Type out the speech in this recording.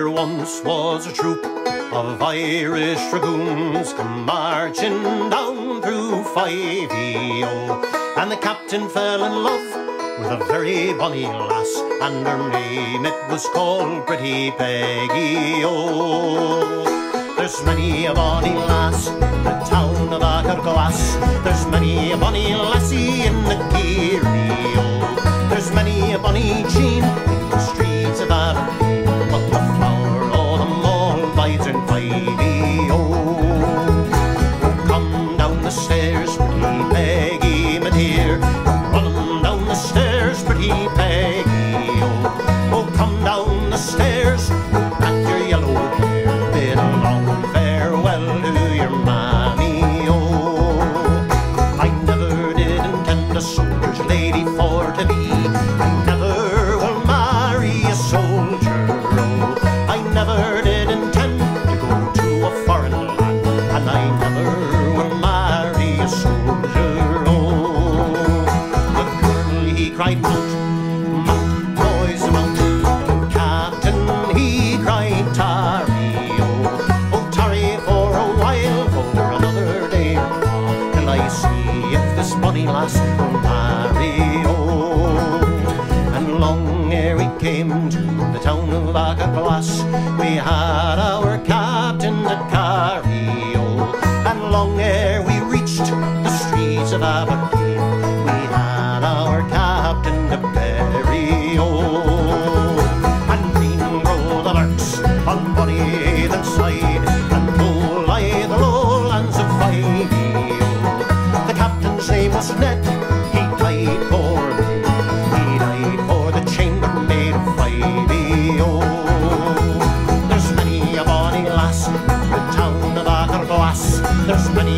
once was a troop of Irish dragoons come marching down through Fyvie O, and the captain fell in love with a very bonny lass, and her name it was called Pretty Peggy O. There's many a bonny lass in the town of Auchterless. There's many a bonny lassie in the Garioch O. There's many a bonny Jean Peggy O. Oh, come down the stairs, your yellow hair, bid a long farewell to your mammy O. I never did intend a soldier's lady for to be. Marry, oh. And long ere we came to the town of Auchterless, we had our captain carry, oh. And long ere we reached the streets of Aberdeen, bassinet he played for me. He died for the chambermaid of Fyvie O. There's many a bonny lass in town of Auchterless. There's many